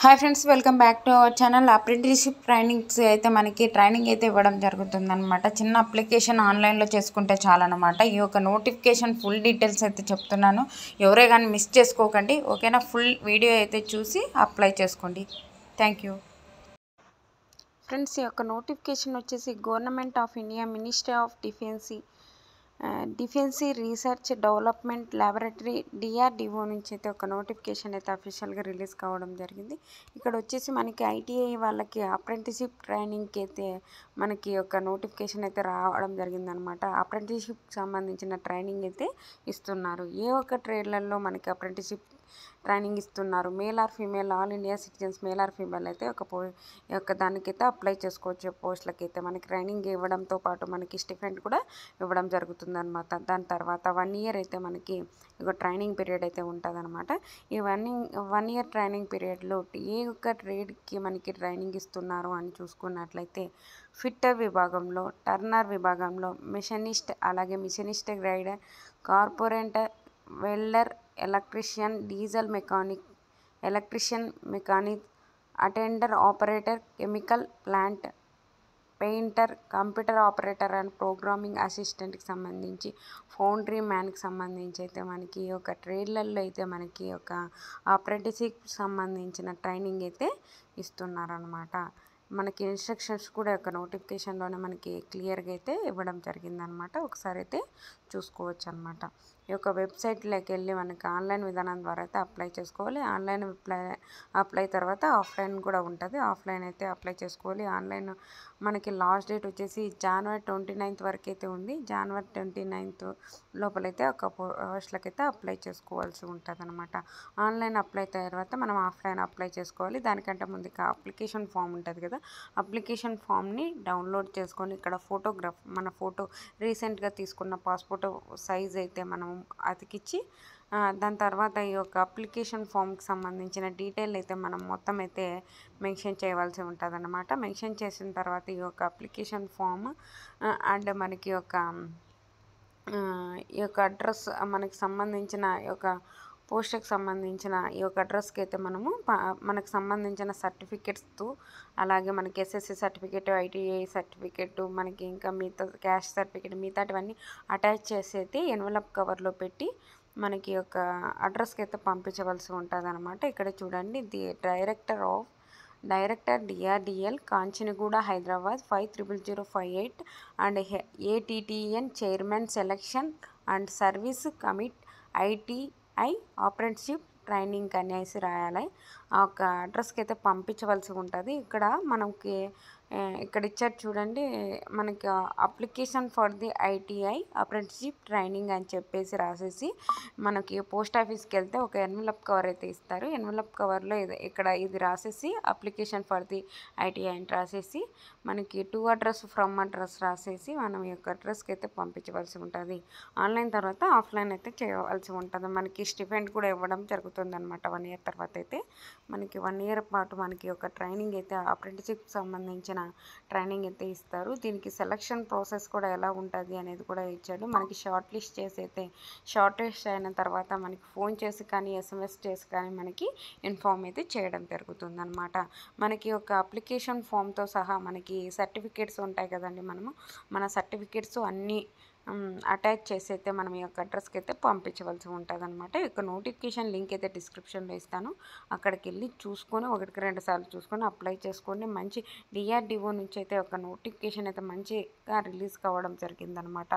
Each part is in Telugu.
Hi friends welcome back to our channel apprenticeship trainings అయితే మనకి ట్రైనింగ్ అయితే ఇవ్వడం జరుగుతుందనమాట చిన్న అప్లికేషన్ ఆన్లైన్లో చేసుకుంటే చాలన్నమాట. ఈ యొక్క నోటిఫికేషన్ ఫుల్ డీటెయిల్స్ అయితే చెప్తున్నాను. ఎవరే కానీ మిస్ చేసుకోకండి. ఓకేనా? ఫుల్ వీడియో అయితే చూసి అప్లై చేసుకోండి. థ్యాంక్ యూ ఫ్రెండ్స్ ఈ యొక్క నోటిఫికేషన్ వచ్చేసి government of India ministry of defence defence research development laboratory DRDO నుంచి అయితే ఒక నోటిఫికేషన్ అయితే అఫీషియల్గా రిలీజ్ కావడం జరిగింది. ఇక్కడ వచ్చేసి మనకి ఐటీఐ వాళ్ళకి అప్రెంటిషిప్ ట్రైనింగ్కి అయితే మనకి ఒక నోటిఫికేషన్ అయితే రావడం జరిగిందనమాట. అప్రెంటిషిప్ సంబంధించిన ట్రైనింగ్ అయితే ఇస్తున్నారు. ఏ ఒక్క ట్రేడ్లలో మనకి అప్రెంటిషిప్ ట్రైనింగ్ ఇస్తున్నారు. Male or female all India citizens male or female అయితే ఒక పో యొక్క దానికైతే అప్లై చేసుకోవచ్చు పోస్టులకైతే. మనకి ట్రైనింగ్ ఇవ్వడంతో పాటు మనకి స్టిఫెంట్ కూడా ఇవ్వడం జరుగుతుంది అనమాట దాని తర్వాత వన్ ఇయర్ అయితే మనకి ఒక ట్రైనింగ్ పీరియడ్ అయితే ఉంటుందన్నమాట. ఈ వన్ వన్ ఇయర్ ట్రైనింగ్ పీరియడ్లో ఏ ఒక్క ట్రేడ్కి మనకి ట్రైనింగ్ ఇస్తున్నారు అని చూసుకున్నట్లయితే ఫిట్టర్ విభాగంలో టర్నర్ విభాగంలో మిషనిస్ట్ అలాగే machinist grinder corporator welder electrician diesel mechanic electrician mechanic attender operator chemical plant painter computer operator and programming అసిస్టెంట్కి సంబంధించి ఫౌండ్రీ మ్యాన్కి సంబంధించి అయితే మనకి ఒక ట్రేడ్లలో అయితే మనకి ఒక అప్రెంటిసిప్ సంబంధించిన ట్రైనింగ్ అయితే ఇస్తున్నారనమాట మనకి ఇన్స్ట్రక్షన్స్ కూడా ఒక నోటిఫికేషన్లోనే మనకి క్లియర్గా అయితే ఇవ్వడం జరిగిందనమాట. ఒకసారి అయితే చూసుకోవచ్చు అనమాట ఈ యొక్క వెబ్సైట్లోకి వెళ్ళి మనకి ఆన్లైన్ విధానం ద్వారా అయితే అప్లై చేసుకోవాలి. ఆన్లైన్ అప్లై అప్లై తర్వాత ఆఫ్లైన్ కూడా ఉంటుంది. ఆఫ్లైన్ అయితే అప్లై చేసుకోవాలి. ఆన్లైన్ మనకి లాస్ట్ డేట్ వచ్చేసి జనవరి ట్వంటీ నైన్త్ వరకు అయితే ఉంది. జనవరి ట్వంటీ నైన్త్ లోపలైతే ఒక పోస్ట్లకి అయితే అప్లై చేసుకోవాల్సి ఉంటుంది అనమాట ఆన్లైన్ అప్లై తర్వాత మనం ఆఫ్లైన్ అప్లై చేసుకోవాలి. దానికంటే ముందు అప్లికేషన్ ఫామ్ ఉంటుంది కదా అప్లికేషన్ ఫామ్ని డౌన్లోడ్ చేసుకొని ఇక్కడ ఫోటోగ్రాఫ్ మన ఫోటో రీసెంట్గా తీసుకున్న పాస్పోర్ట్ సైజ్ అయితే మనం అతికిచ్చి దాని తర్వాత ఈ యొక్క అప్లికేషన్ ఫామ్కి సంబంధించిన డీటెయిల్ అయితే మనం మొత్తం అయితే మెన్షన్ చేయవలసి ఉంటుంది అనమాట మెన్షన్ చేసిన తర్వాత ఈ యొక్క అప్లికేషన్ ఫామ్ అండ్ మనకి యొక్క ఈ యొక్క అడ్రస్ మనకి సంబంధించిన యొక్క పోస్ట్కి సంబంధించిన ఈ యొక్క అడ్రస్కి అయితే మనము మనకు సంబంధించిన సర్టిఫికెట్స్తో అలాగే మనకి ఎస్ఎస్సి సర్టిఫికేట్ ఐటీఐ సర్టిఫికేట్ మనకి ఇంకా మిగతా క్యాష్ సర్టిఫికేట్ మిగతాటివన్నీ అటాచ్ చేసి అయితే ఎన్వలప్ కవర్లో పెట్టి మనకి ఒక అడ్రస్కి అయితే పంపించవలసి ఉంటుంది అనమాట ఇక్కడ చూడండి the director of director DRDL Kanchanaguda Hyderabad five triple zero five eight and ATTN chairman selection and service committee I apprenticeship training అనేసి రాయాలి. ఒక అడ్రస్కి అయితే పంపించవలసి ఉంటుంది. ఇక్కడ మనకి ఇక్కడ ఇచ్చారు చూడండి మనకి application for the ITI apprenticeship training అని చెప్పేసి రాసేసి మనకి పోస్ట్ ఆఫీస్కి వెళ్తే ఒక ఎన్వలప్ కవర్ అయితే ఇస్తారు. ఎన్వలప్ కవర్లో ఇది ఇక్కడ ఇది రాసేసి అప్లికేషన్ ఫర్ ది ఐటీఐ అని రాసేసి మనకి టూ అడ్రస్ ఫ్రమ్ అడ్రస్ రాసేసి మనం ఈ యొక్క అడ్రస్కి అయితే పంపించవలసి ఉంటుంది. ఆన్లైన్ తర్వాత ఆఫ్లైన్ అయితే చేయవలసి ఉంటుంది. మనకి స్టిఫెంట్ కూడా ఇవ్వడం జరుగుతుంది అనమాట వన్ ఇయర్ తర్వాత అయితే. మనకి వన్ ఇయర్ పాటు మనకి ఒక ట్రైనింగ్ అయితే అప్రెంటిషిప్ సంబంధించిన ట్రైనింగ్ అయితే ఇస్తారు. దీనికి సెలక్షన్ ప్రాసెస్ కూడా ఎలా ఉంటుంది అనేది కూడా ఇచ్చాడు. మనకి షార్ట్ లిస్ట్ చేసి అయితే షార్ట్ లిస్ట్ అయిన తర్వాత మనకి ఫోన్ చేసి కానీ ఎస్ఎంఎస్ చేసి కానీ మనకి ఇన్ఫామ్ అయితే చేయడం జరుగుతుంది అనమాట మనకి ఒక అప్లికేషన్ ఫామ్తో సహా మనకి సర్టిఫికేట్స్ ఉంటాయి కదండి మనము. మన సర్టిఫికేట్స్ అన్నీ అటాచ్ చేసి అయితే మనం ఈ యొక్క అడ్రస్కి అయితే పంపించవలసి ఉంటుంది అనమాట ఈ యొక్క నోటిఫికేషన్ లింక్ అయితే డిస్క్రిప్షన్లో ఇస్తాను. అక్కడికి వెళ్ళి చూసుకొని ఒకటికి రెండు సార్లు చూసుకొని అప్లై చేసుకొని మంచి డిఆర్డిఓ నుంచి అయితే ఒక నోటిఫికేషన్ అయితే మంచిగా రిలీజ్ కావడం జరిగిందనమాట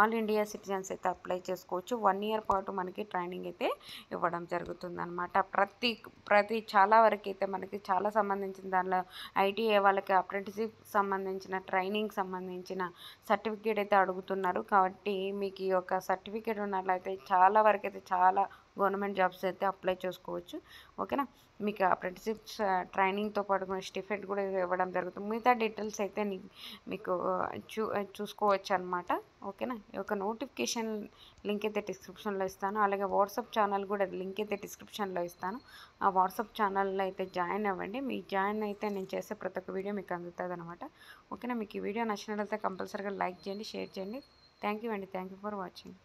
ఆల్ ఇండియా సిటిజన్స్ అయితే అప్లై చేసుకోవచ్చు. వన్ ఇయర్ పాటు మనకి ట్రైనింగ్ అయితే ఇవ్వడం జరుగుతుందనమాట ప్రతి ప్రతి చాలా వరకు అయితే మనకి చాలా సంబంధించిన దానిలో ఐటీఐ వాళ్ళకి అప్రెంటిసిప్ సంబంధించిన ట్రైనింగ్ సంబంధించిన సర్టిఫికేట్ అయితే అడుగుతున్నారు. కాబట్టి మీకు ఈ యొక్క సర్టిఫికేట్ ఉన్నట్లయితే చాలా వరకు అయితే చాలా గవర్నమెంట్ జాబ్స్ అయితే అప్లై చేసుకోవచ్చు. ఓకేనా? మీకు అప్రెంటిసిప్ ట్రైనింగ్తో పాటు కొన్ని స్టిఫెంట్ కూడా ఇవ్వడం జరుగుతుంది. మిగతా డీటెయిల్స్ అయితే మీకు చూ చూసుకోవచ్చు అనమాట ఓకేనా? ఈ యొక్క నోటిఫికేషన్ లింక్ అయితే డిస్క్రిప్షన్లో ఇస్తాను. అలాగే వాట్సాప్ ఛానల్ కూడా లింక్ అయితే డిస్క్రిప్షన్లో ఇస్తాను. ఆ వాట్సాప్ ఛానల్లో అయితే జాయిన్ అవ్వండి. మీ జాయిన్ అయితే నేను చేసే ప్రతి ఒక్క వీడియో మీకు అందుతుంది అనమాట ఓకేనా? మీకు ఈ వీడియో నచ్చినట్లయితే కంపల్సరీగా లైక్ చేయండి షేర్ చేయండి. థ్యాంక్ యూ అండి. Thank you for watching.